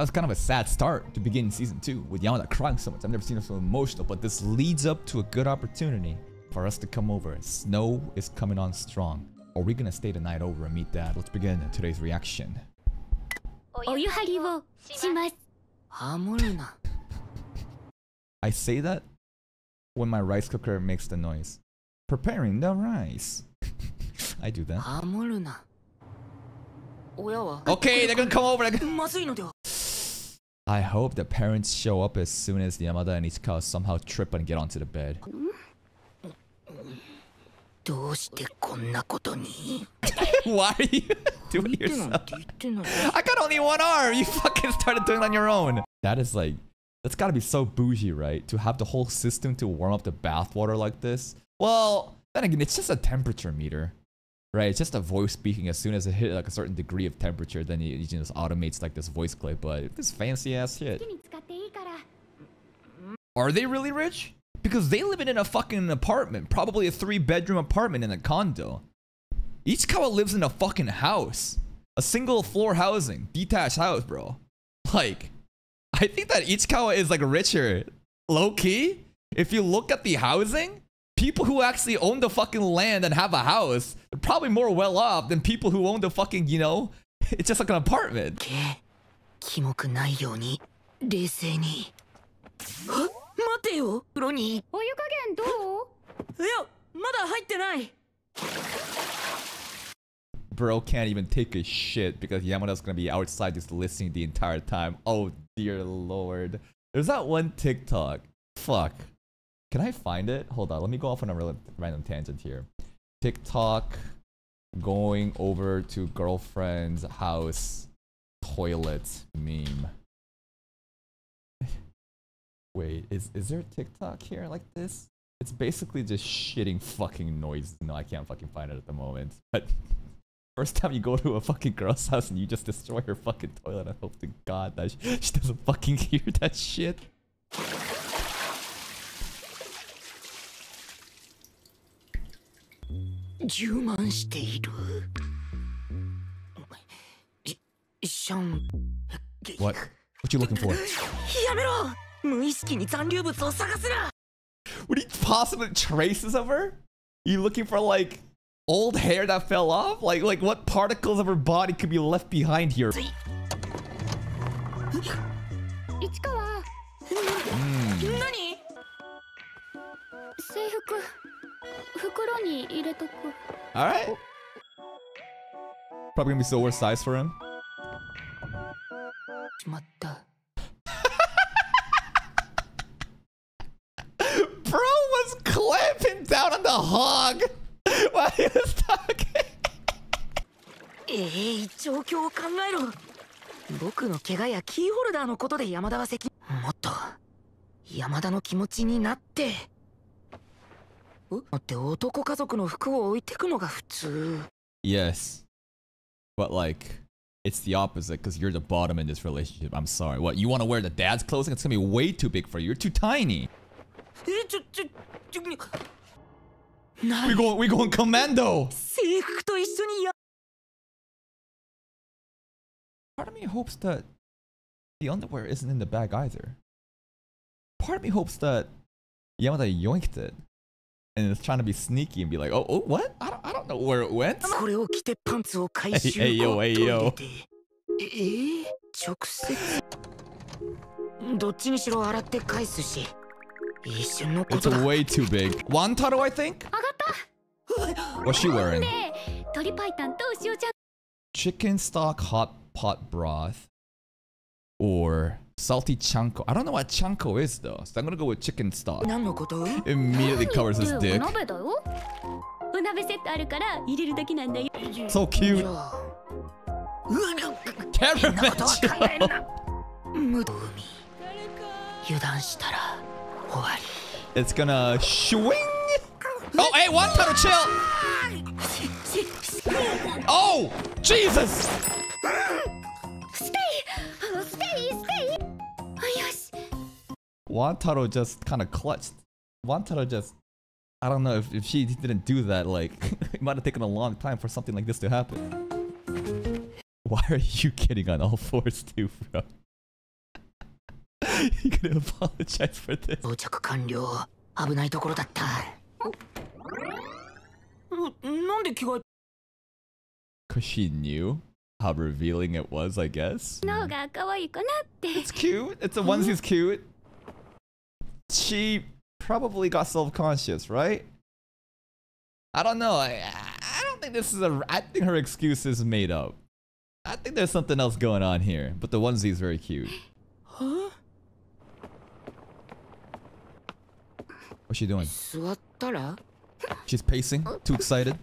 That was kind of a sad start to begin season 2 with Yamada crying so much. I've never seen her so emotional, but this leads up to a good opportunity for us to come over. Snow is coming on strong. Are we gonna stay the night over and meet dad? Let's begin today's reaction. I say that when my rice cooker makes the noise. Preparing the rice. I do that. Okay, they're gonna come over. I hope the parents show up as soon as Yamada and his car somehow trip and get onto the bed. Why are you doing yourself? I got only one arm! You fucking started doing it on your own! That is like... That's gotta be so bougie, right? To have the whole system to warm up the bathwater like this? Well, then again, it's just a temperature meter right? It's just a voice speaking. As soon as it hit like a certain degree of temperature, then it, it just automates like this voice clip. But this fancy ass shit. Are they really rich? Because they live in a fucking apartment, probably a three bedroom apartment in a condo. Ichikawa lives in a fucking house, a single floor housing, detached house, bro. Like, I think that Ichikawa is like richer, low key. If you look at the housing, people who actually own the fucking land and have a house, they're probably more well off than people who own the fucking, you know, it's just like an apartment. けキモくないように冷静には待てよ風呂にいお湯加減どうやまだ入ってない bro can't even take a shit because Yamada's gonna be outside just listening the entire time. Oh dear lord. There's that one TikTok. Fuck. Can I find it? Hold on, let me go off on a random tangent here. TikTok going over to girlfriend's house toilet meme. Wait, is is there a TikTok here like this? It's basically just shitting fucking noise. No, I can't fucking find it at the moment. But First time you go to a fucking girl's house and you just destroy her fucking toilet, I hope to God that sh- she doesn't fucking hear that shit. 充満しているしシャン What? What you looking for? やめろ無意識に残留物を探すな What are you possibly traces of her? You looking for like old hair that fell off? Like like what particles of her body could be left behind here? 市川、 Hmm. 何制服、 袋に入れとく。Alright. Probably gonna be so oversized for him. しまった Bro was clamping down on the hog while he was talking. ええ状況を考えろ僕の怪我やキーホルダーのことで山田は責任もっと山田の気持ちになって って男家族の服を置いてくのが普通 Yes. But like, it's the opposite because you're the bottom in this relationship. I'm sorry. What, you want to wear the dad's clothing? It's going to be way too big for you. You're too tiny. えちょちょちょな We going, we going commando. 制服と一緒にや Part of me hopes that the underwear isn't in the bag either. Part of me hopes that Yamada yoinked it and is trying to be sneaky and be like, oh, oh what? I don't, I don't know where it went. これを着てパンツを回収えいえいよ後えいよトイレでえー直接どっちにしろ洗って返すし一瞬のこ It's とだ way too big. Wantaro, I think? 上がった。 What's she wearing? ねえ、鶏白湯と塩ちゃん。 chicken stock hot pot broth or Salty chanko. I don't know what chanko is though, so I'm gonna go with chicken stock. Immediately covers his dick. So cute. It's gonna swing. Oh, hey, one time to chill. Oh, Jesus. Stay, stay, stay. Wantaro just kind of clutched. Wantaro just. I don't know if, if she didn't do that, like, it might have taken a long time for something like this to happen. Why are you getting on all fours too, bro? you can apologize for this. 到着完了危ないところだったなんで着替え Cause she knew how revealing it was, I guess. の方が可愛いかなって It's cute. It's a onesie's cute. She probably got self-conscious, right? I don't know. I, I don't think this is a. I think her excuse is made up. I think there's something else going on here. But the onesie is very cute. は What's she doing? 座ったら She's pacing. Too excited.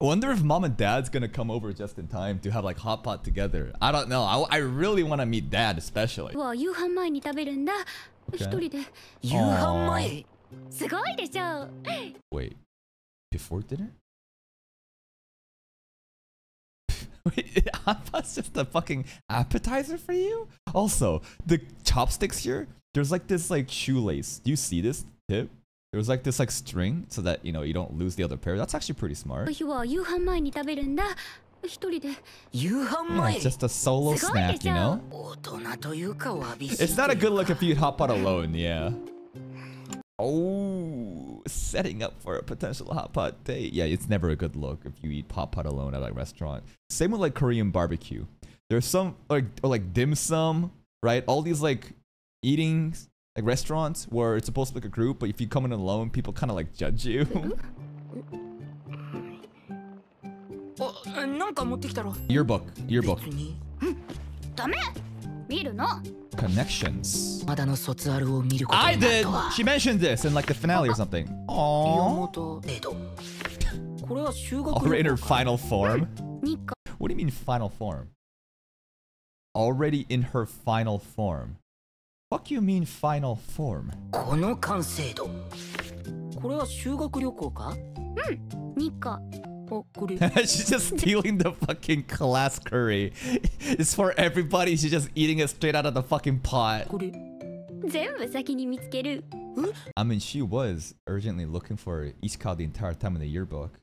I wonder if mom and dad's gonna come over just in time to have like hot pot together. I don't know. I, I really want to meet dad especially. は夕飯前に食べるんだ Okay. 一人で夕飯前すごいでしょ Wait, before dinner? Wait, hot pot's just a fucking appetizer for you? Also, the chopsticks here, there's like this like shoelace. Do you see this tip? There's like this like string so that you know you don't lose the other pair. That's actually pretty この smart. 日は夕飯前に食べるんだ Oh, it's just a solo snack, you know? It's not a good look if you eat hot pot alone, yeah. Oh, setting up for a potential hot pot date. Yeah, it's never a good look if you eat hot pot alone at a restaurant. Same with like Korean barbecue. There's some like like dim sum, right? All these like eating like restaurants where it's supposed to be like a group, but if you come in alone, people kind of like judge you. Mm-hmm. あなんか持ってきたろ yearbook, yearbook 別にダメ見るの connections. まだの卒アルを見ること I になる did. とは She mentioned this in like the finale or something. 山 Aww. これは修学 Already in 旅 her 行か final form. What do you mean final form? Already in her final form. Fuck you mean final form? この完成度これは修学旅行かニコあこれ She's just stealing the fucking class curry. It's for everybody. She's just eating it straight out of the fucking pot. I mean, she was urgently looking for Ichikawa the entire time in the yearbook,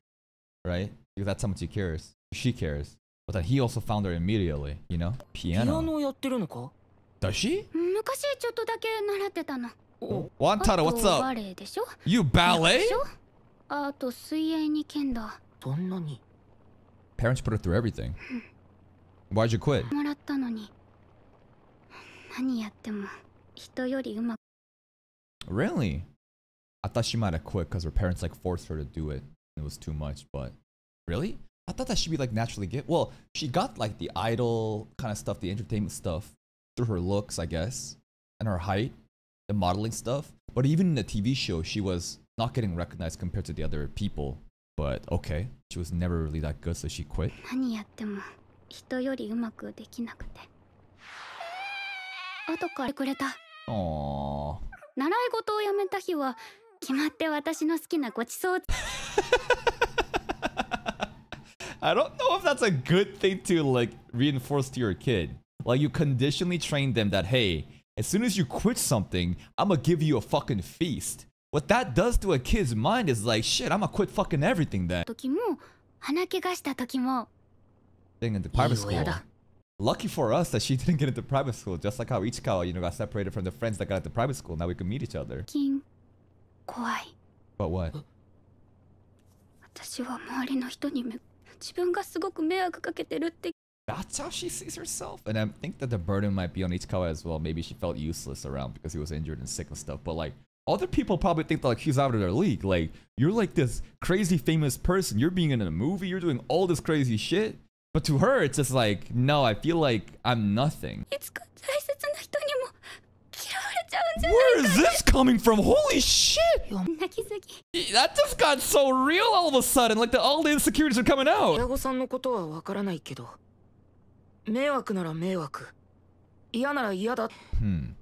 right? Because that's how much he cares. She cares. But then he also found her immediately, you know? Piano. Does she? 昔ちょっとだけ習ってたの。Wantara, what's up? You ballet? あと水泳に剣道。Parents put her through everything. Why'd you quit? Really? I thought she might have quit because her parents like forced her to do it. It was too much, but really? I thought that she'd be like naturally get. Well, she got like the idol kind of stuff, the entertainment stuff through her looks, I guess, and her height, the modeling stuff. But even in the TV show, she was not getting recognized compared to the other people. But okay, she was never really that good, so she quit. 何やっても人よりうまくできなくて後からくれた Aww. 習い事をやめた日は決まって私の好きなごちそう I don't know if that's a good thing to like reinforce to your kid. Like you conditionally train them that hey, as soon as you quit something, I'm gonna give you a fucking feast. What that does to a kid's mind is like shit, I'm gonna quit fucking everything then. 時も鼻怪我した時も Thing into private いい親 school. だ Lucky for us that she didn't get into private school, just like how Ichikawa, you know, got separated from the friends that got into private school. Now we can meet each other. 金怖い But what? 私は周りの人にめ自分がすごく迷惑かけてるって That's how she sees herself. And I think that the burden might be on Ichikawa as well. Maybe she felt useless around because he was injured and sick and stuff. But like other people probably think that like she's out of their league. Like you're like this crazy famous person. You're being in a movie. You're doing all this crazy shit. But to her, it's just like no. I feel like I'm nothing. いつか大切な人にも嫌われちゃうんじゃ Where is this coming from? Holy shit! 泣きすぎ That just got so real all of a sudden. Like the, all the insecurities are coming out. 親御さんのことはわからないけど迷惑なら迷惑嫌なら嫌だ Hmm.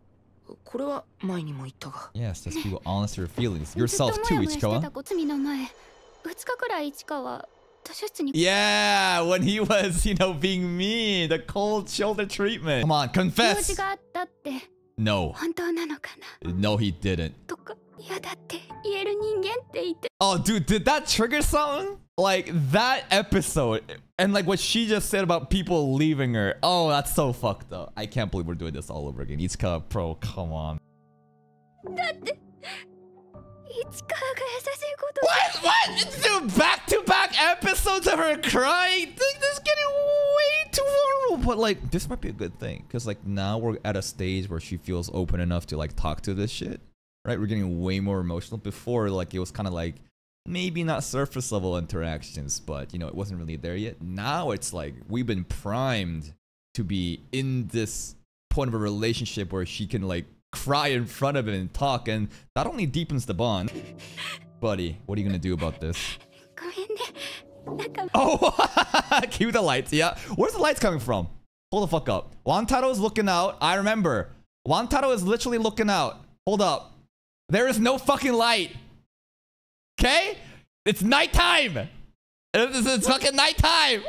これは前にも言ったが Yes, let's be honest with your feelings. ずっと Yourself モ too, ヤモヤしてた Ichikawa. こ罪の前2日くらい市川図書室に Yeah, when he was, you know, being mean, the cold shoulder treatment. Come on, 用 confess. 事があったって No, 本当なのかな no, he didn't. とか嫌だって言える人間って言って Oh, dude, did that trigger something? like that episode and like what she just said about people leaving her. Oh, that's so fucked up. I can't believe we're doing this all over again. Itsuka, pro, come on. What? What? Dude, back to back episodes of her crying? This is getting way too vulnerable. But like, this might be a good thing. Because like now we're at a stage where she feels open enough to like talk to this shit. Right? We're getting way more emotional. Before, like, it was kind of like maybe not surface level interactions, but you know, it wasn't really there yet. Now it's like we've been primed to be in this point of a relationship where she can like cry in front of him and talk, and that only deepens the bond. Buddy, what are you gonna do about this? Oh, cue the lights, yeah. Where's the lights coming from? Hold the fuck up. Wantaro is looking out. I remember. Wantaro is literally looking out. Hold up. There is no fucking light. Okay? It's nighttime. It's, it's fucking nighttime.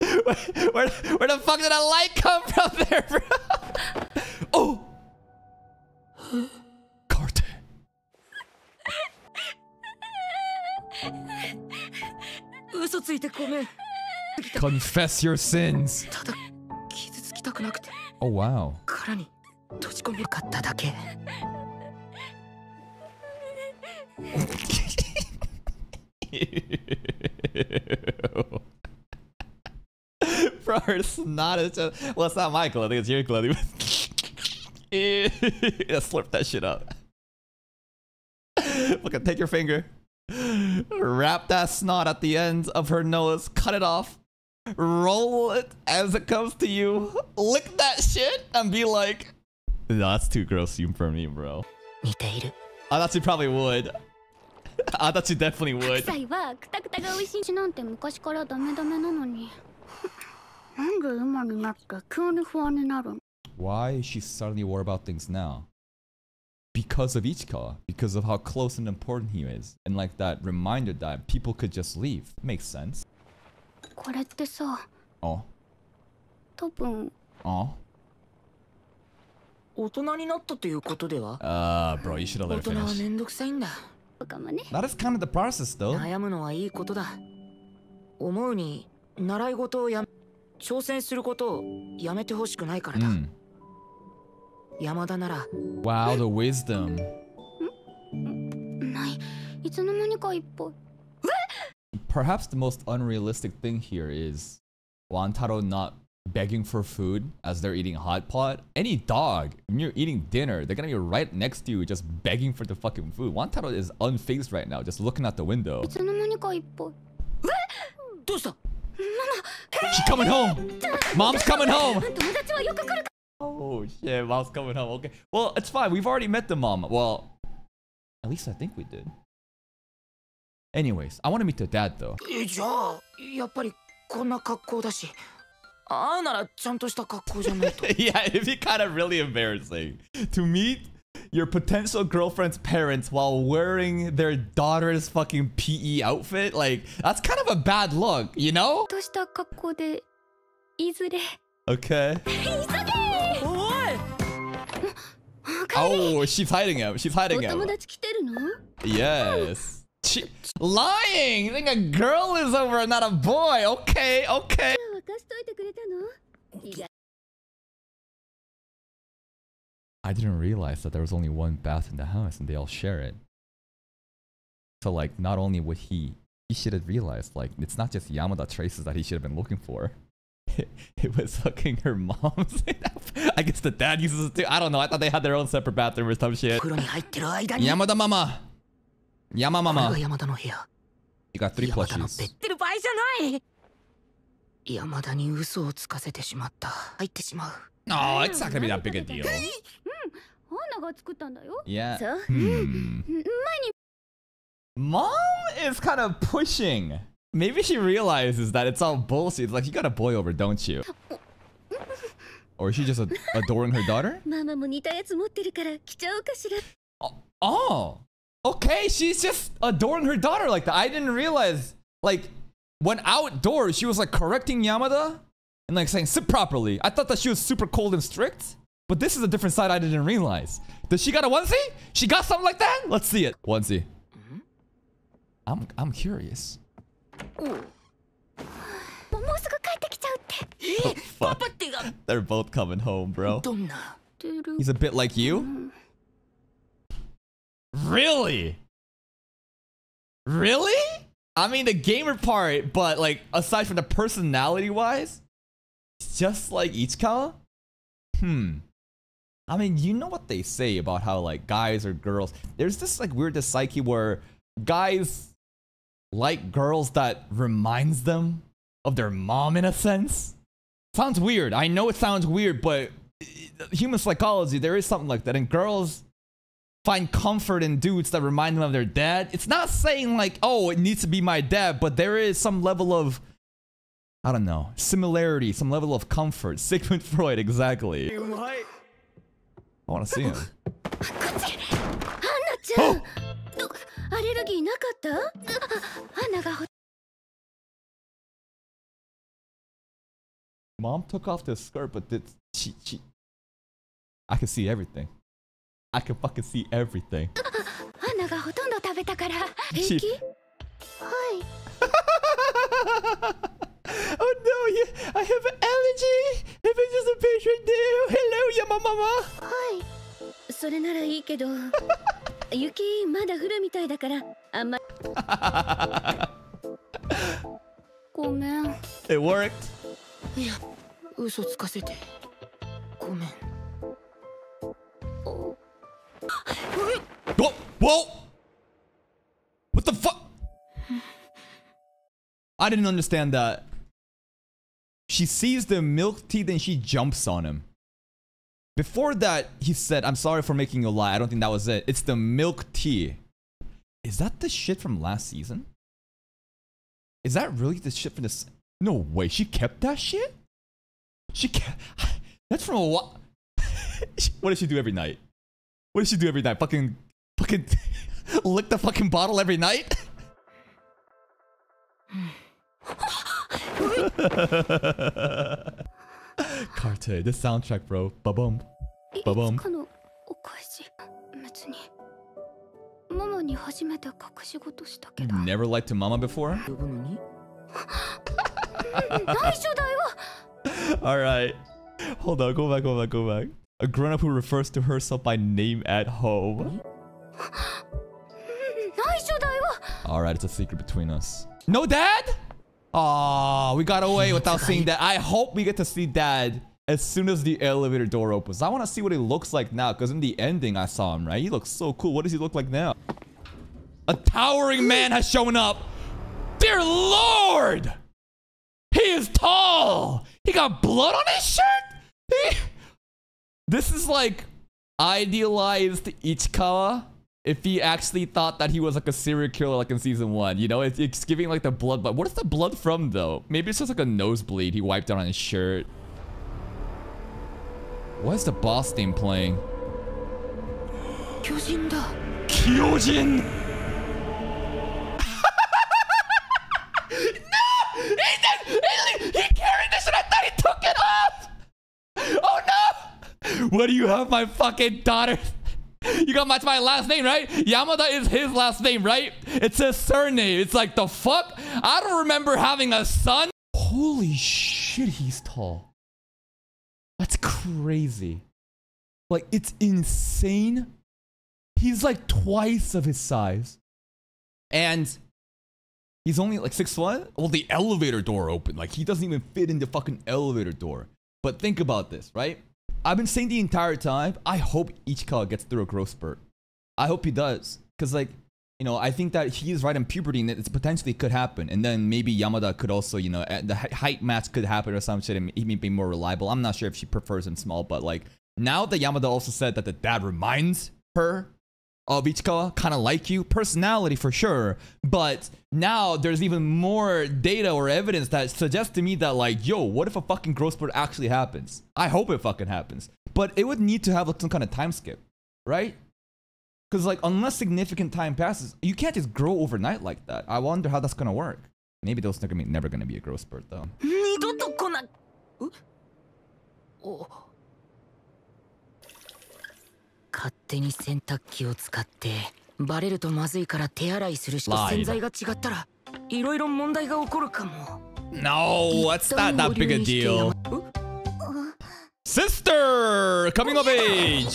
Where, where, where the fuck did that light come from there, bro? Oh. Carte. 嘘ついてごめん Confess your sins. ただ傷つきたくなくて Oh, wow. 殻に閉じ込めかっただけ Bro, it's not. It's just, well, it's not my clothing. I think it's your clothing. yeah, slurp that shit up. Look, at take your finger. Wrap that snot at the end of her nose. Cut it off. Roll it as it comes to you. Lick that shit and be like, that's too gross for me, bro. I thought she probably would. I thought you definitely would. 白菜はクタクタが美味しいなんて昔からダメダメなのになんで今になって急に不安になるの Why is she suddenly worried about things now? Because of Ichika. Because of how close and important he is. And like that reminder that people could just leave. Makes sense. これってさ Oh. 多分 Oh. 大人になったということでは Uh, bro, you should have 大 let her 人は finish. めんどくさいんだ かもね That is kind of the process, though. 悩むのはいいことだ思うに習い事をやめ挑戦することをやめてほしくないからだ、 Mm. 山田なら Wow, the wisdom. ないいつの間にかいっぱい Perhaps the most unrealistic thing here is Wantaro not begging for food as they're eating hot pot. Any dog, when you're eating dinner, they're gonna be right next to you just begging for the fucking food. Wantaro is unfazed right now, just looking out the window. She's coming home! Mom's coming home! Oh shit, mom's coming home. Okay. Well, it's fine. We've already met the mom. Well, at least I think we did. Anyways, I want to meet the dad though. えじゃあやっぱりこんな格好だし会うならちゃんとした格好じゃないと yeah, it'd be kind of really embarrassing to meet your potential girlfriend's parents while wearing their daughter's fucking PE outfit. Like, that's kind of a bad look, you know? とした格好でいずれ Okay. おい Oh, she's hiding him. She's お hiding 友 him. 達来てるの Yes. She, lying! You think a girl is over and not a boy. Okay, okay. 渡しといてくれたのいや I didn't realize that there was only one bath in the house and they all share it. So like not only would he he should have realized like it's not just Yamada traces that he should have been looking for. It, it was fucking her mom's. I guess the dad uses it too. I don't know. I thought they had their own separate bathroom or some shit. 風呂に入ってる間に Yamada mama. Yama これが mama. 山田の部屋 You got three 山田のベ plushies. 山田に嘘をつかせてしまった入ってしまう Oh, it's not gonna be that big a deal. が作ったんだよ Yeah. そう Hmm. 前に Mom is kind of pushing. Maybe she realizes that it's all bullshit. It's like you got a boy over, don't you? Or is she just ad- adoring her daughter? ママも似たやつ持ってるから来ちゃおうかしら Oh, oh, okay. She's just adoring her daughter like that. I didn't realize. Like when outdoors, she was like correcting Yamada and like saying, sit properly. I thought that she was super cold and strict, but this is a different side I didn't realize. Does she got a onesie? She got something like that? Let's see it. Onesie. I'm, I'm curious. They're both coming home, bro. He's a bit like you? Really? Really? I mean, the gamer part, but like, aside from the personality wise, it's just like Ichikawa? Hmm. I mean, you know what they say about how like guys or girls. There's this like weird psyche where guys like girls that reminds them of their mom in a sense. Sounds weird. I know it sounds weird, but human psychology, there is something like that. And girls find comfort in dudes that remind them of their dad. It's not saying like, oh, it needs to be my dad, but there is some level of, I don't know, similarity, some level of comfort. Sigmund Freud, exactly. What? I want to see him. Oh! Mom took off the skirt, but did she, she? I can see everything. I can fucking see everything. アンナがほとんど食べたから平気はい oh no, yeah, I have an allergy. If it's just a patient deal. Hello, Yamamama. はいそれならいいけど雪まだ降るみたいだからあんまごめん It worked. いや嘘つかせてごめん Whoa! Whoa! What the fuck? I didn't understand that. She sees the milk tea, then she jumps on him. Before that, he said, I'm sorry for making you lie. I don't think that was it. It's the milk tea. Is that the shit from last season? Is that really the shit from this? No way. She kept that shit? She kept. That's from a while. what does she do every night? What does she do every night? Fucking, fucking lick the fucking bottle every night? Carte, the soundtrack, bro. Ba-bum. いババンいつかのお返し別にママに初めて隠し事したけ You've ど never lied to mama before? 呼ぶのに内緒だよ Alright. Hold on, go back, go back, go back. A grown-up who refers to herself by name at home. Alright, it's a secret between us. No dad? Aw, we got away without seeing that. I hope we get to see dad as soon as the elevator door opens. I want to see what he looks like now because in the ending I saw him, right? He looks so cool. What does he look like now? A towering man has shown up. Dear Lord! He is tall! He got blood on his shirt? He, this is like idealized Ichikawa if he actually thought that he was like a serial killer like in season one. You know, it's, it's giving like the blood, but what is the blood from though? Maybe it's just like a nosebleed he wiped out on his shirt. Why is the boss theme playing? Kyojin! What do you have, my fucking daughter? You got my, my last name, right? Yamada is his last name, right? It's his surname. It's like, the fuck? I don't remember having a son. Holy shit, he's tall. That's crazy. Like, it's insane. He's like twice of his size. And he's only like six one. Well, the elevator door opened. Like he doesn't even fit in the fucking elevator door. But think about this, right? I've been saying the entire time, I hope Ichikawa gets through a growth spurt. I hope he does. Cause like, you know, I think that he is right in puberty and it potentially could happen. And then maybe Yamada could also, you know, the height match could happen or some shit and he may be more reliable. I'm not sure if she prefers him small, but like now that Yamada also said that the dad reminds her Ichikawa, kind of like you, personality for sure. But now there's even more data or evidence that suggests to me that like, yo, what if a fucking growth spurt actually happens? I hope it fucking happens. But it would need to have like, some kind of time skip, right? Because like, unless significant time passes, you can't just grow overnight like that. I wonder how that's gonna work. Maybe those are never gonna be a growth spurt though. 勝手に洗濯機を使ってバレるとまずいから手洗いするしか.洗剤が違ったらいろいろ問題が起こるかも No, that's not that big a deal. Sister coming of age.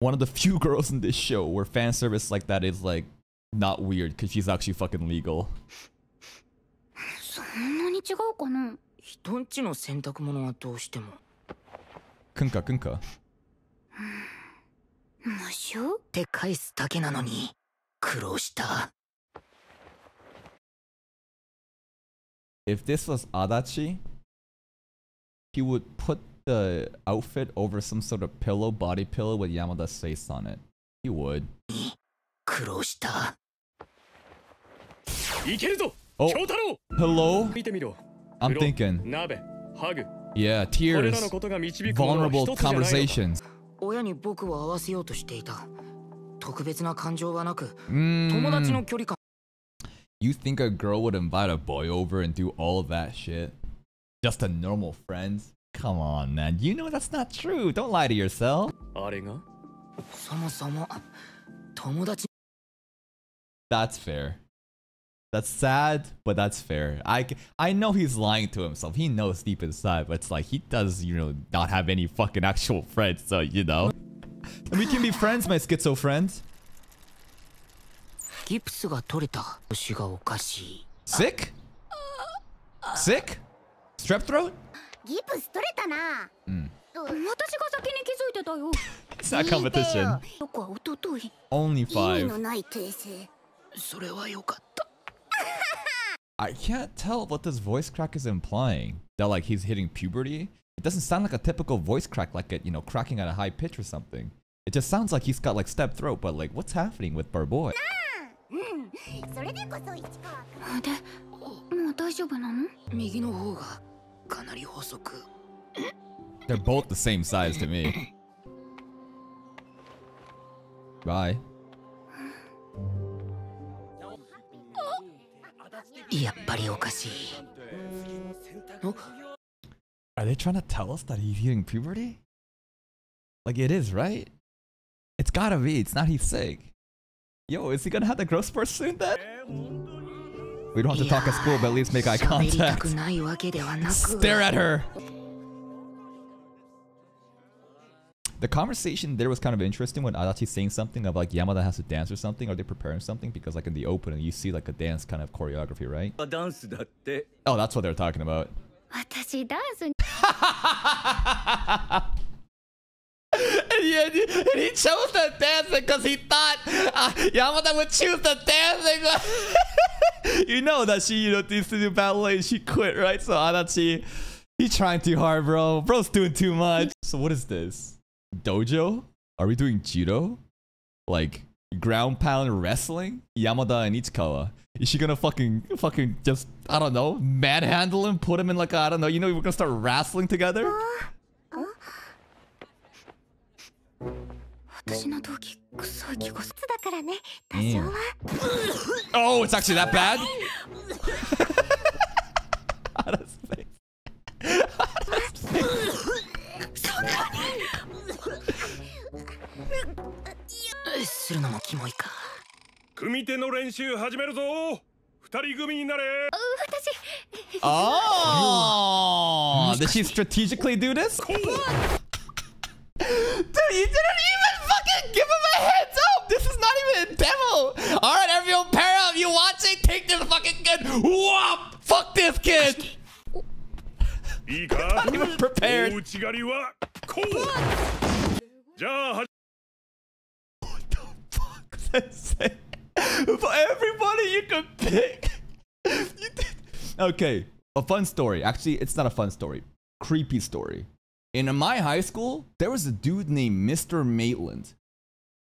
One of the few girls in this show where fan service like that is like not weird because she's actually fucking legal. そんなに違うかな人んちの洗濯物はどうしても Kunka kunka. 無臭って返すだけなのに苦労した If this was Adachi, he would put the outfit over some sort of pillow, body pillow with Yamada's face on it. He would. 苦労した Oh. いけるぞ Oh. 京太郎 Hello? 見てみろ I'm 風呂 thinking. 鍋ハグ Yeah, これら tears. のことが導くものは Vulnerable 一つじゃないのか conversations. 親に僕を会わせようとしていた特別な感情はなく Mm. 友達の距離感 You think a girl would invite a boy over and do all of that shit? Just a normal friend? Come on, man. You know that's not true. Don't lie to yourself. あれがそもそも友達 That's fair. That's sad, but that's fair. I, c- I know he's lying to himself. He knows deep inside, but it's like he does, you know, not have any fucking actual friends. So, you know. And we can be friends, my schizo friends. ギプスが取れた腰がおかしい Sick? Sick? Strep throat? ギプス取れたなうん私が先に気づいてたよ It's not competition. よくはおととい Only 意味 five. のない訂正それはよかった I can't tell what this voice crack is implying. That like he's hitting puberty? It doesn't sound like a typical voice crack, like it, you know, cracking at a high pitch or something. It just sounds like he's got like step throat, but like what's happening with Barboy? Mm. They're both the same size to me. Bye. やっぱりおかしいお Are they trying to tell us that he's hitting puberty? Like it is, right? It's gotta be. It's not he's sick. Yo, is he gonna have the growth spurt soon then? We don't have to talk at school, but at least make eye 喋りた contact. くないわけではなく Stare at her. the conversation there was kind of interesting when Adachi saying something of like Yamada has to dance or something. Are they preparing something? Because like in the opening, you see like a dance kind of choreography, right? Oh, that's what they're talking about. and, he, and he chose the dancing because he thought uh, Yamada would choose the dancing. you know that she, you know, used to do ballet and she quit, right? So Adachi, he's trying too hard, bro. Bro's doing too much. So what is this? Dojo? Are we doing judo? Like ground pound wrestling? Yamada and Ichikawa. Is she gonna fucking, fucking just, I don't know, manhandle him, put him in like, I don't know, you know, we're gonna start wrestling together? 私の動機臭い気がするだからね多 Mm. 少は Oh, it's actually that bad? するのもキモいか組手の練習始めるぞ二人組になれ Oh, did she strategically do this? Dude, you didn't even fucking give him a heads up. This is not even a demo. All right, everyone, pair up. You watching? Take this fucking kid. Whoop! Fuck this kid. いいか Not even prepared. 大内刈りはこうじゃあ For everybody you could pick. You Okay, a fun story. Actually, it's not a fun story. Creepy story. In my high school, there was a dude named Mr. Maitland.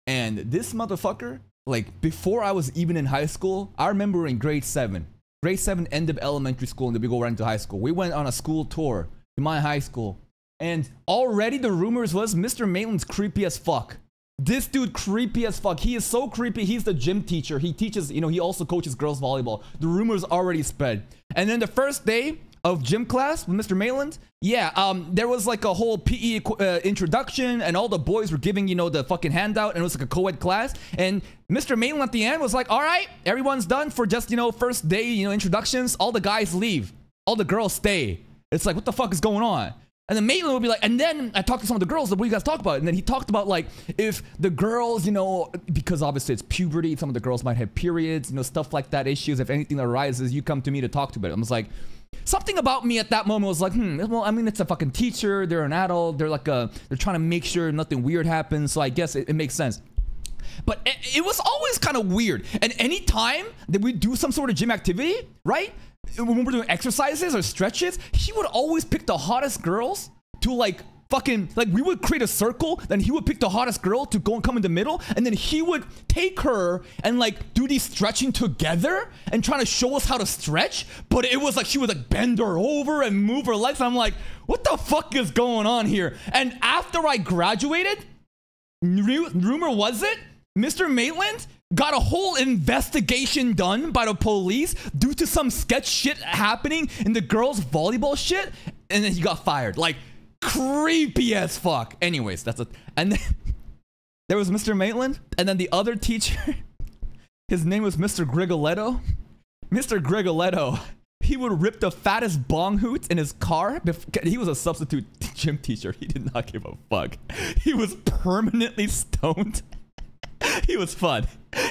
And this motherfucker, like before I was even in high school, I remember in grade 7. Grade 7 end of elementary school and then we go right into high school. We went on a school tour in my high school. And already the rumors was Mr. Maitland's creepy as fuck. This dude creepy as fuck. He is so creepy. He's the gym teacher. He teaches, you know, he also coaches girls volleyball. The rumors already spread. And then the first day, of gym class with Mr. Maitland, yeah, um, there was like a whole PE uh, introduction, and all the boys were giving, you know, the fucking handout, and it was like a co-ed class. And Mr. Maitland at the end was like, "All right, everyone's done for just you know first day, you know, introductions. All the guys leave, all the girls stay." It's like, what the fuck is going on? And then Maitland would be like, and then I talked to some of the girls, what do you guys talk about? And then he talked about like if the girls, you know, because obviously it's puberty, some of the girls might have periods, you know, stuff like that, issues. If anything arises, you come to me to talk to it. I was like, something about me at that moment was like, hmm, well, I mean, it's a fucking teacher, they're an adult, they're like a, they're trying to make sure nothing weird happens. So I guess it, it makes sense. But it, it was always kind of weird. And anytime that we do some sort of gym activity, right? When we're doing exercises or stretches, he would always pick the hottest girls to like fucking like we would create a circle then he would pick the hottest girl to go and come in the middle and then he would take her and like do these stretching together and trying to show us how to stretch but it was like she would like bend her over and move her legs i'm like what the fuck is going on here and after i graduated rumor was it Mr. Maitland got a whole investigation done by the police due to some sketch shit happening in the girls' volleyball shit, and then he got fired. Like creepy as fuck. Anyways, that's a and then there was Mr. Maitland, and then the other teacher, his name was Mr. Grigoletto. Mr. Grigoletto, he would rip the fattest bong hoots in his car. He was a substitute gym teacher. He did not give a fuck. He was permanently stoned. he was fun.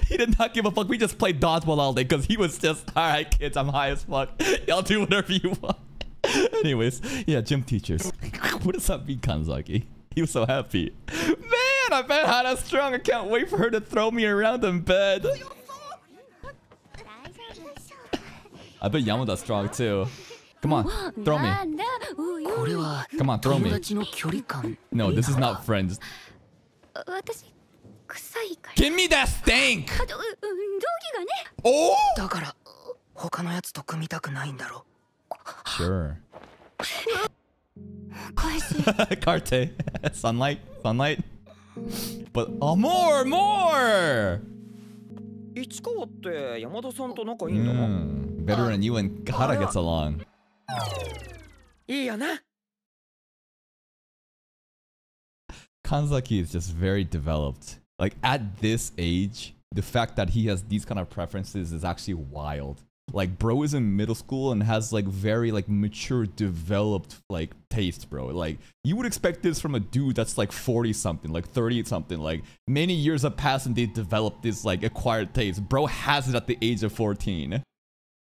He did not give a fuck. We just played dodgeball all day because he was just, all right, kids, I'm high as fuck. Y'all do whatever you want. Anyways, yeah, gym teachers. what does that mean, Kanzaki? He was so happy. Man, I bet Hana's strong. I can't wait for her to throw me around in bed. I bet Yamada's strong too. Come on, throw me. Come on, throw me. No, this is not friends. 私臭いから Give me that stank! あとう運動着がね Oh! だから他のやつと組みたくないんだろ Sure. 返し Carte. sunlight. Sunlight. But oh, more, more. 市川って山田さんと仲いいんだな、 Mm, better than you and Kara gets along. いいよな Kanzaki is just very developed. Like at this age, the fact that he has these kind of preferences is actually wild. Like bro is in middle school and has like very like mature, developed like taste, bro. Like you would expect this from a dude that's like 40 something, like 30 something. Like many years have passed and they developed this like acquired taste. Bro has it at the age of 14.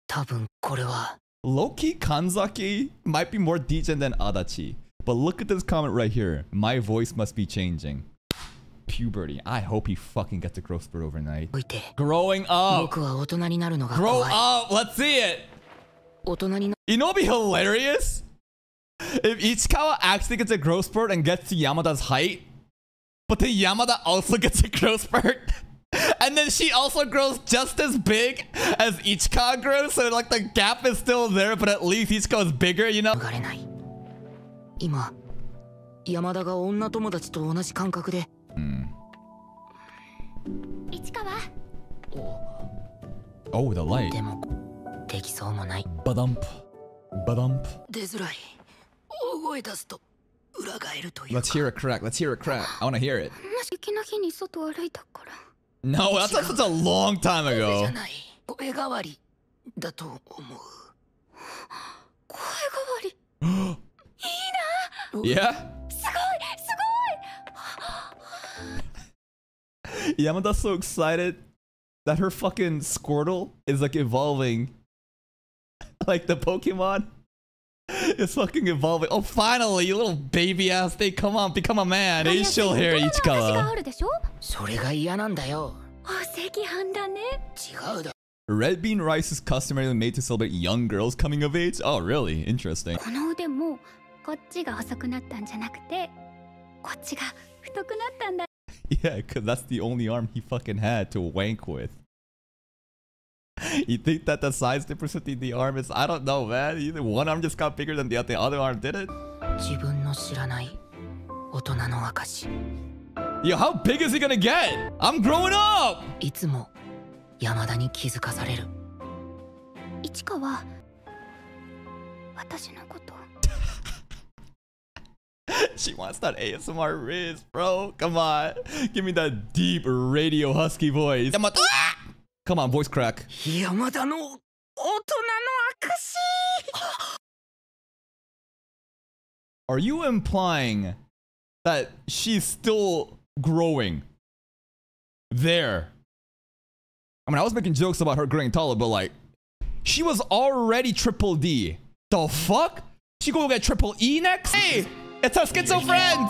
多分これは Loki Kanzaki might be more decent than Adachi. But look at this comment right here. My voice must be changing. Puberty. I hope he fucking gets a growth spurt overnight. 置いて Growing up. 僕は大人になるのが Grow 怖い up. Let's see it. 大人にな You know what'd be hilarious? If Ichikawa actually gets a growth spurt and gets to Yamada's height, but then Yamada also gets a growth spurt. And then she also grows just as big as Ichikawa grows, so like the gap is still there, but at least Ichikawa is bigger, you know? 逃れない今山田が女友達と同じ感覚で Hmm. Oh, the light. Badump. Badump. Let's hear a crack. Let's hear a crack. I want to hear it. No, that's, that's a long time ago. yeah? Yamada's so excited that her fucking Squirtle is like evolving. like the Pokemon. It's fucking evolving. Oh, finally, you little baby ass thing. Come on, become a man. ごい Hey, chill here, 私が Ichikawa. あるでしょそれが嫌なんだよお赤飯だね違うだ Red bean rice is customarily made to celebrate young girls coming of age. Oh, really? Interesting. この腕もこっちが細くなったんじゃなくてこっちが太くなったんだ Yeah, because that's the only arm he fucking had to wank with. You think that the size difference between the arm is? I don't know, man. Either one arm just got bigger than the other, the other arm did it. 自分の知らない大人の証 Yo, how big is he gonna get? I'm growing up! いつも山田に気づかされる市川 私のこと she wants that ASMR Riz, bro. Come on. Give me that deep radio husky voice. Ah! Come on, voice crack. Yamada no Are you implying that she's still growing? There. I mean, I was making jokes about her growing taller, but like, she was already triple D. The fuck? She gonna get triple E next? Hey! It's our schizo friend!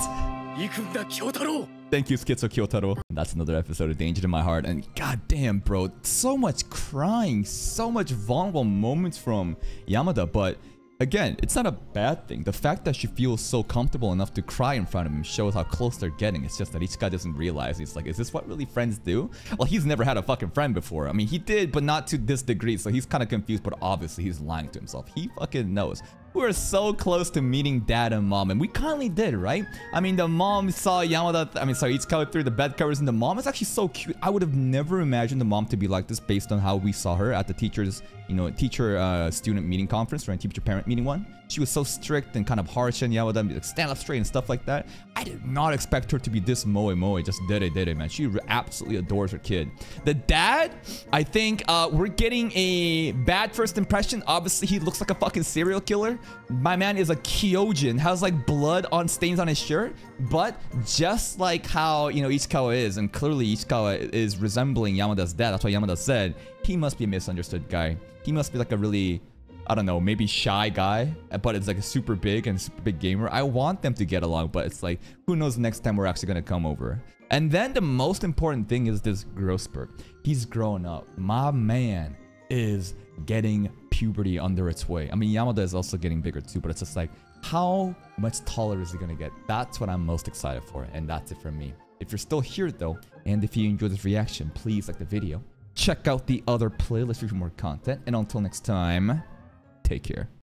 Thank you, Schizo Kyotaro. That's another episode of Danger to My Heart. And goddamn, bro, so much crying, so much vulnerable moments from Yamada. But again, it's not a bad thing. The fact that she feels so comfortable enough to cry in front of him shows how close they're getting. It's just that each guy doesn't realize. He's like, is this what really friends do? Well, he's never had a fucking friend before. I mean, he did, but not to this degree. So he's kind of confused, but obviously he's lying to himself. He fucking knows. We were so close to meeting dad and mom, and we kindly did, right? I mean, the mom saw Yamada, I mean, sorry, Ichikawa through the bed covers, and the mom is actually so cute. I would have never imagined the mom to be like this based on how we saw her at the teacher's, you know, teacher uh, student meeting conference, right? Teacher parent meeting one. She was so strict and kind of harsh and Yamada, like stand up straight and stuff like that. I did not expect her to be this moe moe, just did it, did it, man. She absolutely adores her kid. The dad, I think uh, we're getting a bad first impression. Obviously, he looks like a fucking serial killer. My man is a Kyojin, has like blood on stains on his shirt. But just like how, you know, Ichikawa is, and clearly Ichikawa is resembling Yamada's dad. That's why Yamada said he must be a misunderstood guy. He must be like a really I don't know, maybe shy guy, but it's like a super big and super big gamer. I want them to get along, but it's like, who knows next time we're actually gonna come over. And then the most important thing is this growth spurt. He's grown up. My man is getting puberty under its way. I mean, Yamada is also getting bigger too, but it's just like, how much taller is he gonna get? That's what I'm most excited for, and that's it for me. If you're still here though, and if you enjoyed this reaction, please like the video. Check out the other playlist for more content, and until next time, Take care.